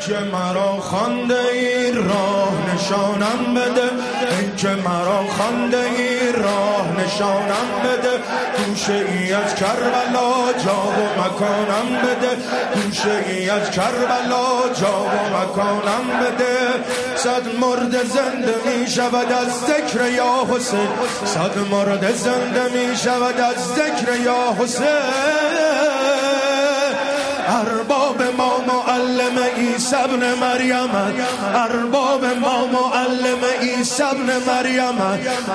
که مرا خانده ای راه نشانم بده. که مرا خانده ای راه نشانم بده. گوشه ای از کربلا جا و مکانم بده. گوشه ای از کربلا جا و مکانم بده. صد مرد زنده می شود از ذکر یا حسین. صد مرد زنده می شود از ذکر یا حسین. ارباب عیسی ابن مریم ارباب ما معلم عيسى ابن مريم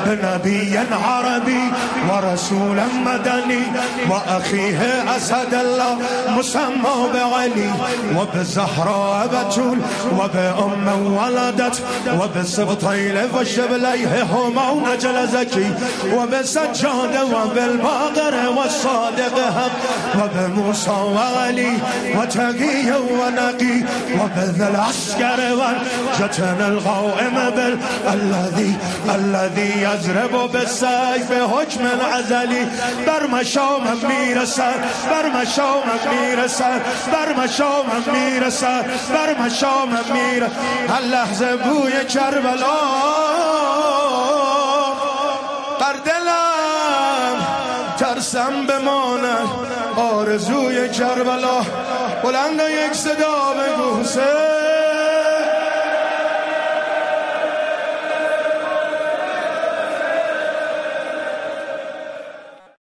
نبيا عربي ورسولا مدني وأخيه أسد الله مسمى بعلي وبزهراء بتول وبأم ولدت وبالسبطيل وشبليه هما ونجل زكي وبسجاد وبالباقر والصادق هب وبموسى وعلي وتقي ونقي وبذل عسكر وجتن الغائم بال الذي الذي يضرب بالسيف حکم العزلی بر مشامم می‌رسد بر مشامم می‌رسد بر مشامم می‌رسد بر مشامم می‌رسد هر لحظه بوی کربلا. بر دلم ترسم بماند آرزوی کربلا. بلند یک صدا بگو حسین.